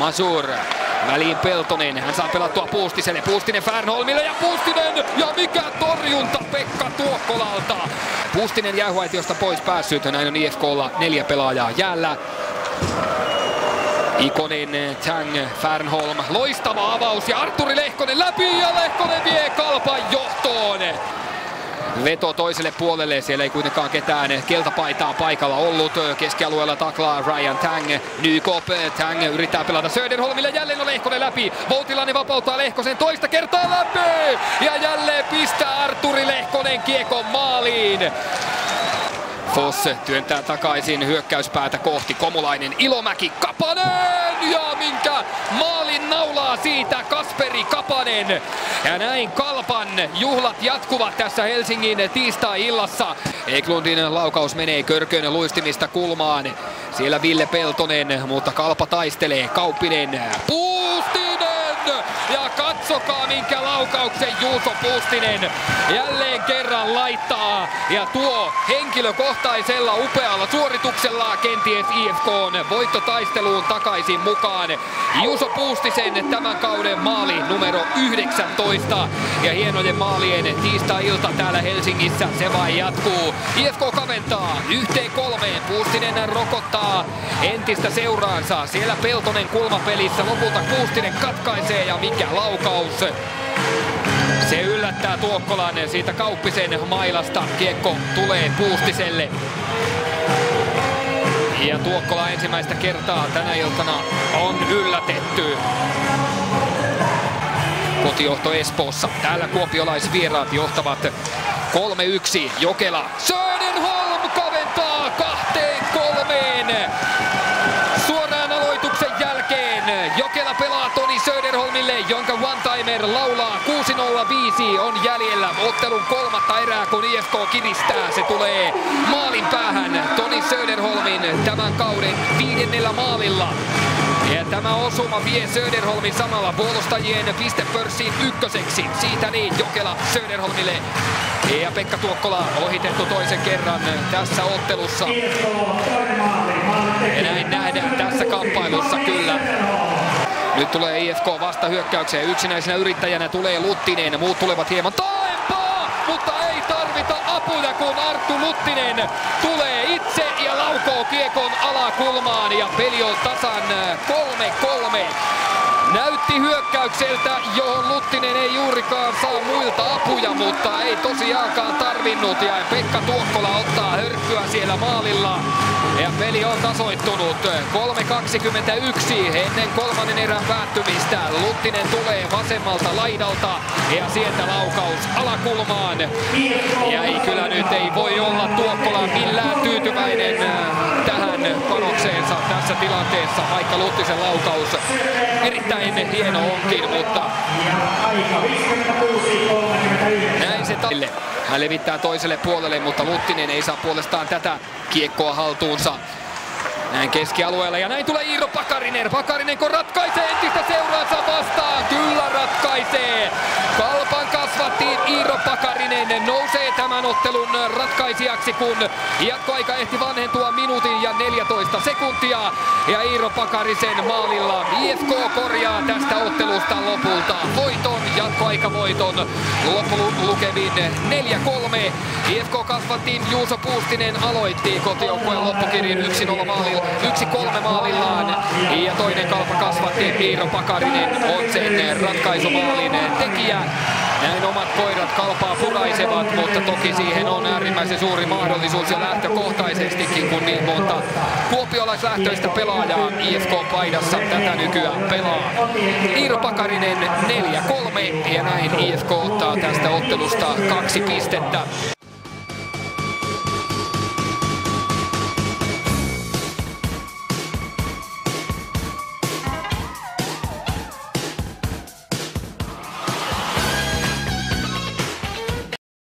Masur. Väliin Peltonen. Hän saa pelattua Puustiselle. Puustinen Fernholmille ja Puustinen! Ja mikä torjunta Pekka Tuokkolalta! Puustinen jäähuaitiosta pois päässyt. Näin on IFKlla neljä pelaajaa jäällä. Ikonen, Tang, Fernholm, loistava avaus ja Arturi Lehkonen läpi ja Lehkonen vie kalpan johtoon. Veto toiselle puolelle, siellä ei kuitenkaan ketään keltapaitaa paikalla ollut. Keskialueella taklaa Ryan Tang, Nykop, Tang yrittää pelata Söderholmille, jälleen on Lehkonen läpi. Voutilainen vapauttaa Lehkosen toista kertaa läpi ja jälleen pistää Arturi Lehkonen kiekon maaliin. Foss työntää takaisin hyökkäyspäätä kohti Komulainen, Ilomäki, Kapanen ja minkä maalin naulaa siitä Kasperi Kapanen. Ja näin Kalpan juhlat jatkuvat tässä Helsingin tiistai-illassa. Eklundin laukaus menee Körkön luistimista kulmaan. Siellä Ville Peltonen, mutta Kalpa taistelee. Kauppinen, Puustinen! Ja katsokaa minkä laukauksen Juuso Puustinen jälleen kerran laittaa. Ja tuo henkilökohtaisella upealla suorituksella kenties IFKn voittotaisteluun takaisin mukaan. Juuso Puustisen tämän kauden maali numero 19. Ja hienojen maalien tiistai-ilta täällä Helsingissä se vain jatkuu. IFK kaventaa yhteen kolmeen. Puustinen rokottaa entistä seuraansa. Siellä Peltonen kulmapelissä lopulta Puustinen katkaisee ja mikä laukaus. Se yllättää Tuokkolan siitä Kauppisen mailasta. Kiekko tulee Puustiselle. Ja Tuokkola ensimmäistä kertaa tänä iltana on yllätetty. Kotijohto Espoossa. Täällä kuopiolaisvieraat johtavat 3-1. Jokela. Söderholm Toni Söderholmille, jonka one-timer laulaa 6.05 on jäljellä ottelun kolmatta erää, kun IFK kiristää. Se tulee maalin päähän Toni Söderholmin tämän kauden viidennellä maalilla. Ja tämä osuma vie Söderholmin samalla puolustajien pistepörssiin ykköseksi. Siitä niin Jokela Söderholmille. Ja Pekka Tuokkola ohitettu toisen kerran tässä ottelussa. Nyt tulee IFK vasta hyökkäykseen. Yksinäisenä yrittäjänä tulee Luttinen. Muut tulevat hieman taempaa, mutta ei tarvita apuja, kun Arttu Luttinen tulee itse ja laukoo kiekon alakulmaan. Ja peli on tasan 3-3. Näytti hyökkäykseltä, johon Luttinen ei juurikaan saa muilta apuja, mutta ei tosiaankaan tarvinnut. Ja Pekka Tuokkola ottaa hörkkyä siellä maalilla. Ja peli on tasoittunut 3.21 ennen kolmannen erän päättymistä. Luttinen tulee vasemmalta laidalta ja sieltä laukaus alakulmaan. Ja ei kyllä nyt ei voi olla Tuokkola millään tyytyväinen tässä tilanteessa, vaikka Luttisen laukaus erittäin hieno onkin, mutta näin se taille. Hän levittää toiselle puolelle, mutta Luttinen ei saa puolestaan tätä kiekkoa haltuunsa. Näin keskialueella ja näin tulee Iiro Pakarinen. Pakarinen kun ratkaisee entistä seuraansa vastaan. Kyllä ratkaisee. Kalpan kasvattiin Iiro Pakarinen nousee tämän ottelun ratkaisijaksi, kun jatkoaika ehti vanhentua minuutin ja 14 sekuntia. Ja Iiro Pakarisen maalilla IFK korjaa tästä ottelusta lopulta voiton, jatkoaikavoiton loppulukevin 4-3. IFK kasvattiin Juuso Puustinen aloitti kotijoukkueen loppukirjan 1-0 maalilla, 1-3 maalillaan. Ja toinen kalpa kasvatti Iiro Pakarinen on sen ratkaisumaalin tekijä. Näin omat koirat kalpaa puraisevat, mutta toki siihen on äärimmäisen suuri mahdollisuus jo lähtökohtaisestikin, kun niin monta kuopiolaislähtöistä pelaajaa IFK-paidassa tätä nykyään pelaa. Iiro Pakarinen 4-3 ja näin IFK ottaa tästä ottelusta kaksi pistettä.